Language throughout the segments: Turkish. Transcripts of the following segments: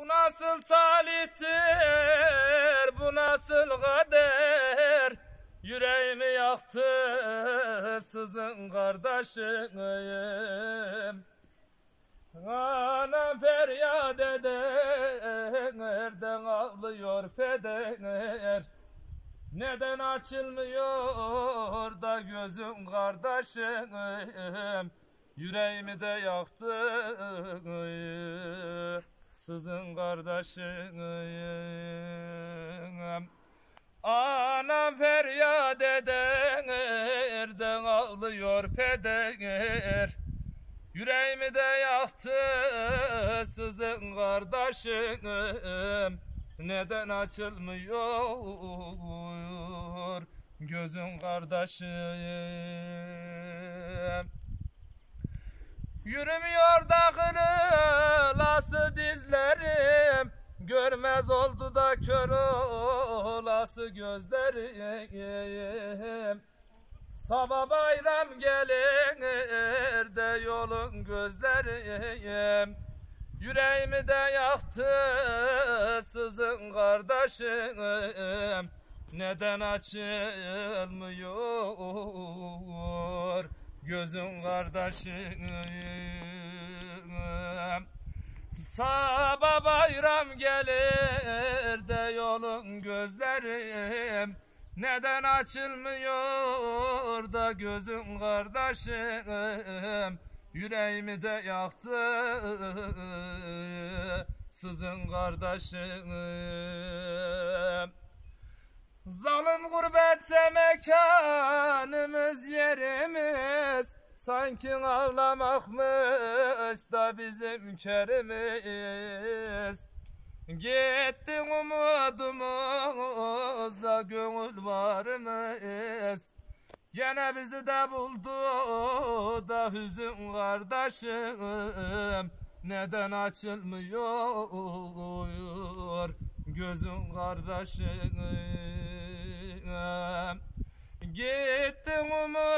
Bu nasıl talihtir, bu nasıl kader? Yüreğimi yaktı sızın kardeşim. Anam feryat ederden ağlıyor peder? Neden açılmıyor da gözüm kardeşim? Yüreğimi de yaktı Sızın kardeşim Anam feryat ederden ağlıyor peder. Yüreğimi de yaktı sızın kardeşim Neden açılmıyor gözüm kardeşim? Yürümüyor da Görmez oldu da kör olası gözlerim. Sabah bayram gelir de yolun gözlerim. Yüreğimi de yaktı sızın kardeşim. Neden açılmıyor gözün kardeşim? Sabah bayram gelir de yolun gözlerim. Neden açılmıyor da gözün kardeşim? Yüreğimi de yaktı sızın kardeşim. Zalim gurbette mekanımız yerimiz Sanki ağlamakmış da bizim kerimiz. Gitti umudumuz da gönül varımız. Gene bizi de buldu da hüzün kardeşim. Neden açılmıyor gözün kardeşim? Gitti umudumuz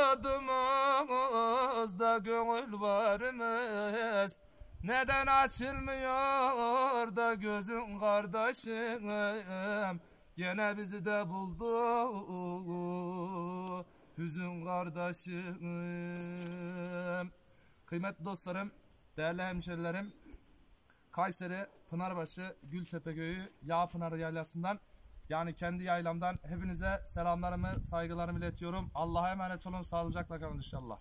da gönül varımız Neden açılmıyor da gözün kardeşim Gene bizi de buldu hüzün kardeşim Kıymetli dostlarım, değerli hemşerilerim Kayseri, Pınarbaşı, Gültepe Köyü, Yağpınar Yaylası'ndan yani kendi yaylamdan hepinize selamlarımı, saygılarımı iletiyorum. Allah'a emanet olun, sağlıcakla kalın inşallah.